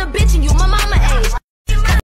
on a bitch and you my mom.